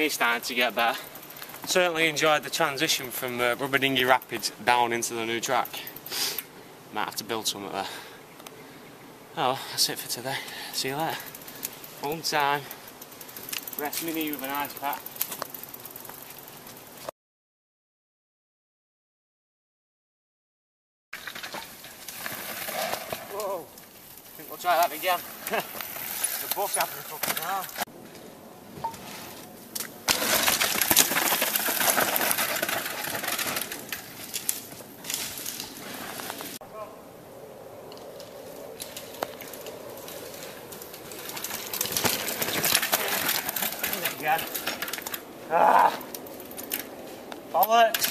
technique's starting to get better. Certainly enjoyed the transition from uh, Rubber Dinghy Rapids down into the new track. Might have to build some of there. Oh, that's it for today. See you later. Home time. Rest me knee with an ice pack. Whoa. I think we'll try that again. the bus having a fucking hour. Again. Ah. Bollocks.